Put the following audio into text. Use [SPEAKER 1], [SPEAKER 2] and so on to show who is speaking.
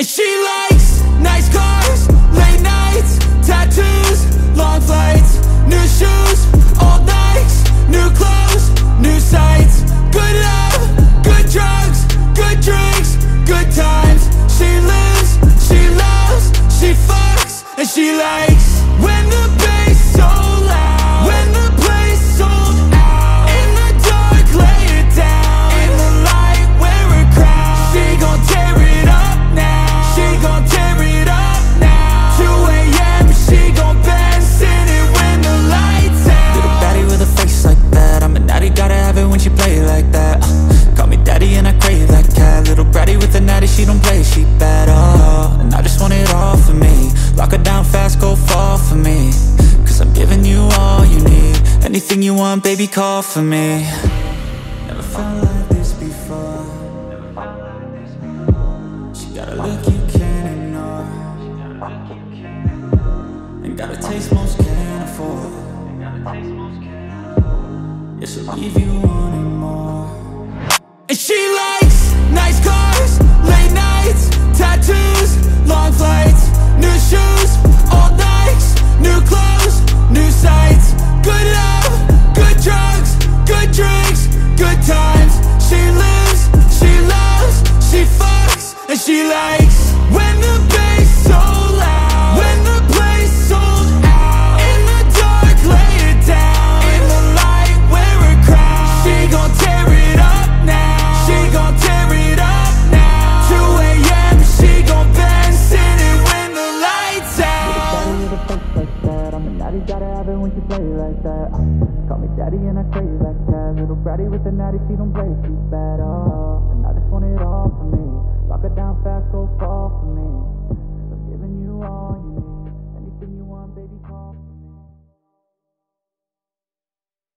[SPEAKER 1] And she likes Anything you want, baby, call for me. Never felt like this before. She got a look you can't ignore. And got a taste most can't afford. Yeah, she'll leave you wanting more. And she likes she likes when the bass so loud, when the place sold out. In the dark, lay it down. In the light, wear a crown. She gon' tear it up now. She gon' tear it up now. 2 a.m. She gon' bend, sing it when the lights out. natty, gotta have it when she play like that uh, Call me daddy and I crave like that Little bratty with a natty, she don't play, she bad, oh And I just want it all for me Lock it down fast, go fall for me. I'm giving you all you need. Anything you want, baby, call